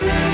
Yeah.